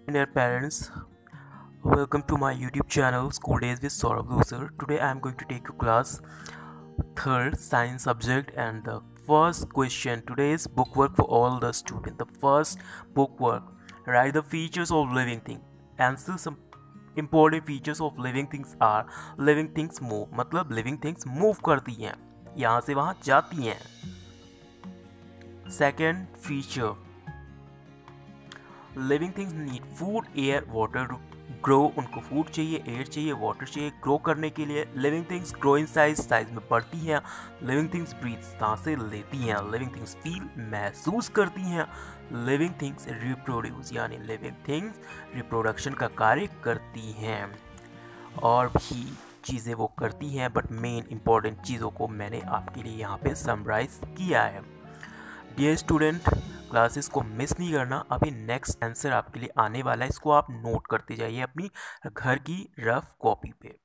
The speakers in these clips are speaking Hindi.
dear parents welcome to my youtube channel school days with Saurabh Loser today I am going to take you class third science subject and the first question today is bookwork for all the students the first bookwork write the features of living thing answer some important features of living things are living things move मतलब living things move करती हैं यहाँ से वहाँ जाती हैं second feature Living things need food air water grow उनको फ़ूड चाहिए एयर चाहिए वाटर चाहिए. ग्रो करने के लिए living things grow in size size में बढ़ती हैं. लिविंग थिंग्स ब्रीथ साँसें लेती हैं. लिविंग थिंग्स फील महसूस करती हैं. लिविंग थिंग्स रिप्रोड्यूस यानी लिविंग थिंग्स रिप्रोडक्शन का कार्य करती हैं। और भी चीज़ें वो करती हैं बट मेन इंपॉर्टेंट चीज़ों को मैंने आपके लिए यहाँ पे समराइज किया है। डियर स्टूडेंट क्लासेस को मिस नहीं करना, अभी नेक्स्ट आंसर आपके लिए आने वाला है। इसको आप नोट करते जाइए अपनी घर की रफ कॉपी पे।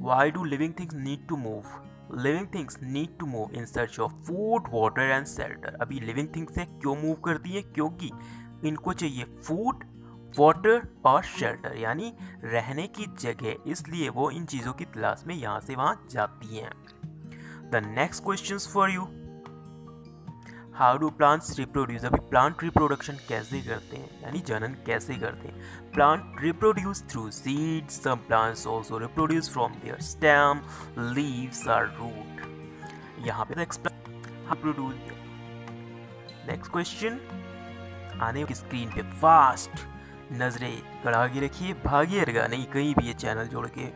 Why do living things need to move living things need to move in search of food water and shelter अभी लिविंग थिंग्स है, क्यों मूव करती है? क्योंकि इनको चाहिए फ़ूड वाटर और शेल्टर यानी रहने की जगह। इसलिए वो इन चीज़ों की तलाश में यहाँ से वहाँ जाती हैं। The next question for you how do plants reproduce अभी प्लांट रिप्रोडक्शन कैसे करते हैं? यानी जनन कैसे करते हैं? Plant reproduce through seeds some plants also reproduce from their stem leaves और रूट यहाँ पे प्रोड्यूस नेक्स्ट क्वेश्चन आने की स्क्रीन पे फास्ट नज़रें गड़ा के रखिए भागिए रगा नहीं, कहीं भी ये चैनल जोड़ के।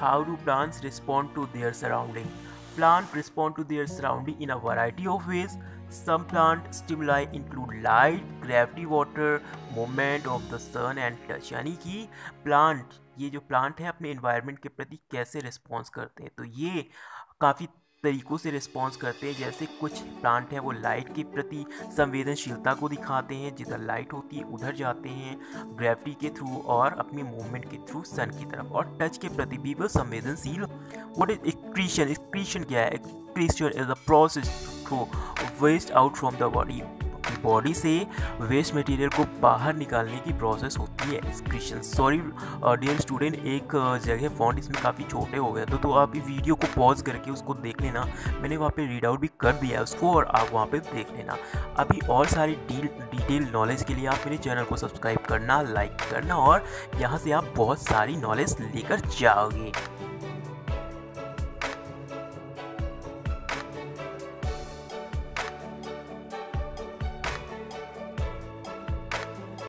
How do plants respond to their surrounding plant respond to their surrounding in a variety of ways. Some plant stimuli include light, gravity, water, movement of the sun and touch. यानी कि plant ये जो plant है अपने environment के प्रति कैसे response करते हैं तो ये काफ़ी तरीक़ों से रिस्पॉन्स करते हैं। जैसे कुछ प्लांट हैं, वो लाइट के प्रति संवेदनशीलता को दिखाते हैं। जिधर लाइट होती है, उधर जाते हैं। ग्रेविटी के थ्रू और अपनी मूवमेंट के थ्रू सन की तरफ़ और टच के प्रति भी वो संवेदनशील। वट इज़ एक्सक्रीशन एक्सक्रीशन क्या है? Excretion is a process through waste out from the body body से वेस्ट मटेरियल को बाहर निकालने की प्रोसेस होती है। एक्सक्रीशन सॉरी डियर स्टूडेंट एक जगह फॉन्ट इसमें काफ़ी छोटे हो गए तो तो आप वीडियो को पॉज करके उसको देख लेना। मैंने वहाँ पे रीड आउट भी कर दिया है उसको और आप वहाँ पे देख लेना। अभी और सारी डील डिटेल नॉलेज के लिए आप मेरे चैनल को सब्सक्राइब करना लाइक करना और यहाँ से आप बहुत सारी नॉलेज लेकर जाओगे।